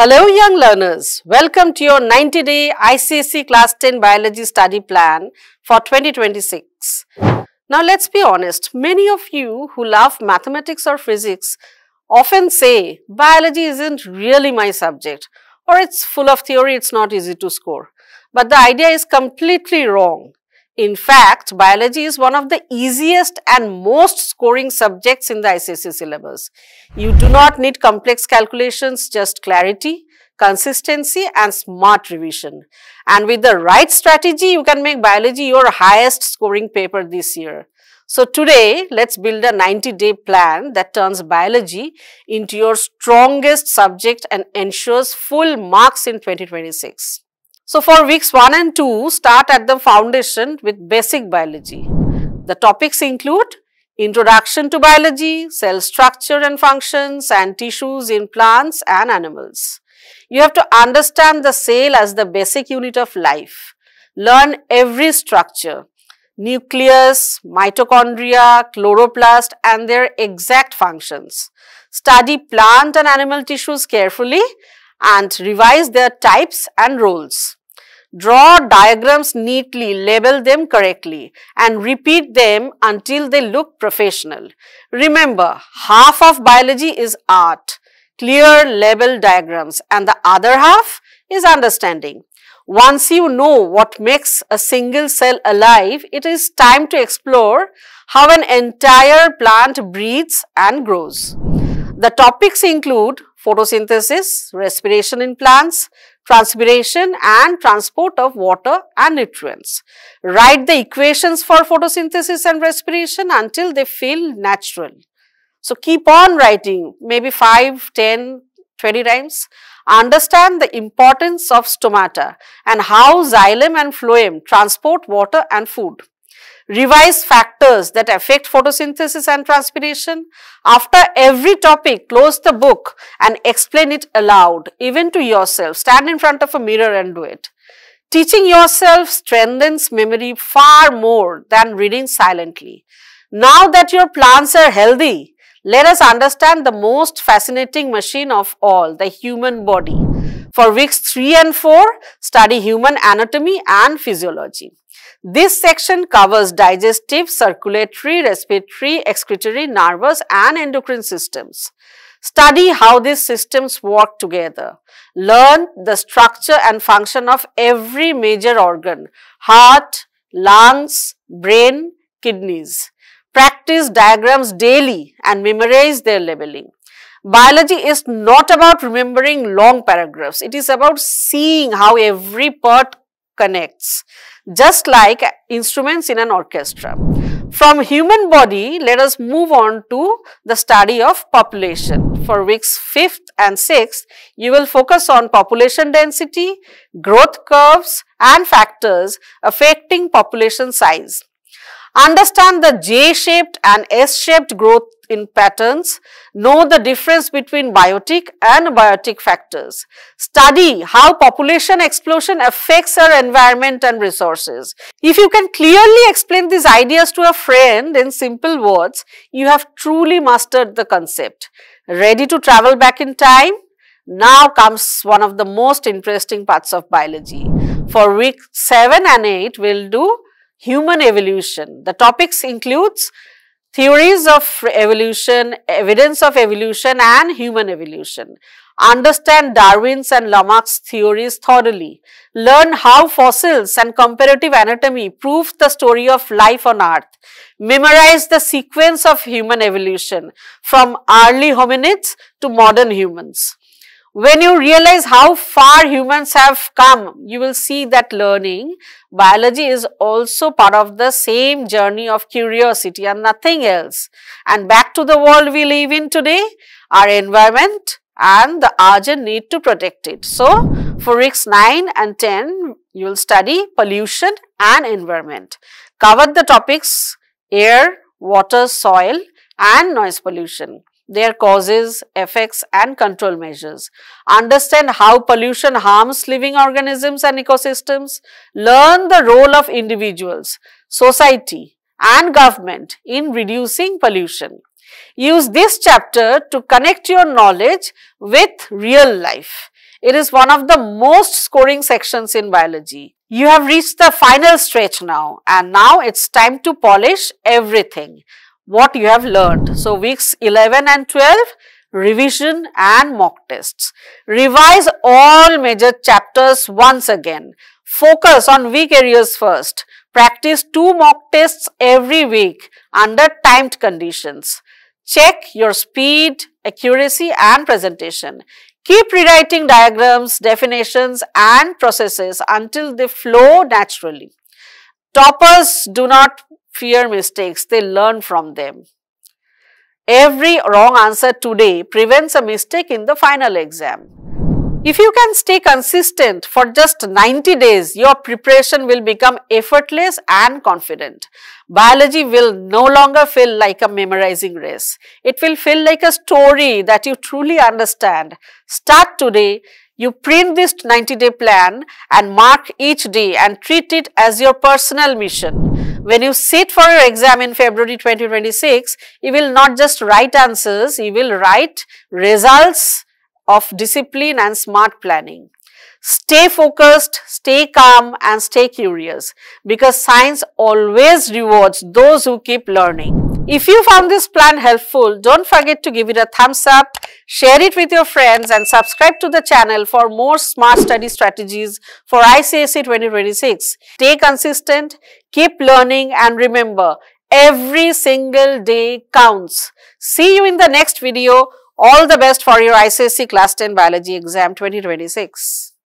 Hello young learners, welcome to your 90 day ICSE class 10 biology study plan for 2026. Now let's be honest, many of you who love mathematics or physics often say biology isn't really my subject or it's full of theory, it's not easy to score. But the idea is completely wrong. In fact, biology is one of the easiest and most scoring subjects in the ICSE syllabus. You do not need complex calculations, just clarity, consistency and smart revision. And with the right strategy, you can make biology your highest scoring paper this year. So today, let's build a 90 day plan that turns biology into your strongest subject and ensures full marks in 2026. So for weeks 1 and 2, start at the foundation with basic biology. The topics include Introduction to biology, cell structure and functions and tissues in plants and animals. You have to understand the cell as the basic unit of life. Learn every structure, nucleus, mitochondria, chloroplast and their exact functions. Study plant and animal tissues carefully and revise their types and roles. Draw diagrams neatly, label them correctly and repeat them until they look professional. Remember, half of biology is art, clear label diagrams and the other half is understanding. Once you know what makes a single cell alive, it is time to explore how an entire plant breathes and grows. The topics include photosynthesis, respiration in plants, transpiration and transport of water and nutrients. Write the equations for photosynthesis and respiration until they feel natural. So, keep on writing maybe 5, 10, 20 times. Understand the importance of stomata and how xylem and phloem transport water and food revise factors that affect photosynthesis and transpiration. After every topic, close the book and explain it aloud, even to yourself. Stand in front of a mirror and do it. Teaching yourself strengthens memory far more than reading silently. Now that your plants are healthy, let us understand the most fascinating machine of all, the human body. For weeks 3 and 4, study human anatomy and physiology. This section covers digestive, circulatory, respiratory, excretory, nervous and endocrine systems. Study how these systems work together. Learn the structure and function of every major organ, heart, lungs, brain, kidneys. Practice diagrams daily and memorize their labeling. Biology is not about remembering long paragraphs. It is about seeing how every part connects just like instruments in an orchestra. From human body, let us move on to the study of population. For weeks 5th and 6th, you will focus on population density, growth curves and factors affecting population size. Understand the J-shaped and S-shaped growth in patterns, know the difference between biotic and abiotic factors. Study how population explosion affects our environment and resources. If you can clearly explain these ideas to a friend in simple words, you have truly mastered the concept. Ready to travel back in time? Now comes one of the most interesting parts of biology. For week 7 and 8, we'll do human evolution. The topics includes theories of evolution, evidence of evolution and human evolution. Understand Darwin's and Lamarck's theories thoroughly. Learn how fossils and comparative anatomy prove the story of life on earth. Memorize the sequence of human evolution from early hominids to modern humans. When you realize how far humans have come, you will see that learning biology is also part of the same journey of curiosity and nothing else. And back to the world we live in today, our environment and the urgent need to protect it. So, for weeks 9 and 10, you will study pollution and environment. Cover the topics air, water, soil and noise pollution their causes, effects and control measures. Understand how pollution harms living organisms and ecosystems. Learn the role of individuals, society and government in reducing pollution. Use this chapter to connect your knowledge with real life. It is one of the most scoring sections in biology. You have reached the final stretch now and now it's time to polish everything what you have learned. So, weeks 11 and 12 revision and mock tests. Revise all major chapters once again. Focus on weak areas first. Practice two mock tests every week under timed conditions. Check your speed, accuracy and presentation. Keep rewriting diagrams, definitions and processes until they flow naturally. Toppers do not fear mistakes, they learn from them. Every wrong answer today prevents a mistake in the final exam. If you can stay consistent for just 90 days, your preparation will become effortless and confident. Biology will no longer feel like a memorizing race. It will feel like a story that you truly understand. Start today. You print this 90 day plan and mark each day and treat it as your personal mission. When you sit for your exam in February 2026, you will not just write answers, you will write results of discipline and smart planning. Stay focused, stay calm and stay curious because science always rewards those who keep learning. If you found this plan helpful, don't forget to give it a thumbs up, share it with your friends and subscribe to the channel for more smart study strategies for ICSE 2026. Stay consistent, keep learning and remember, every single day counts. See you in the next video. All the best for your ICSE Class 10 Biology exam 2026.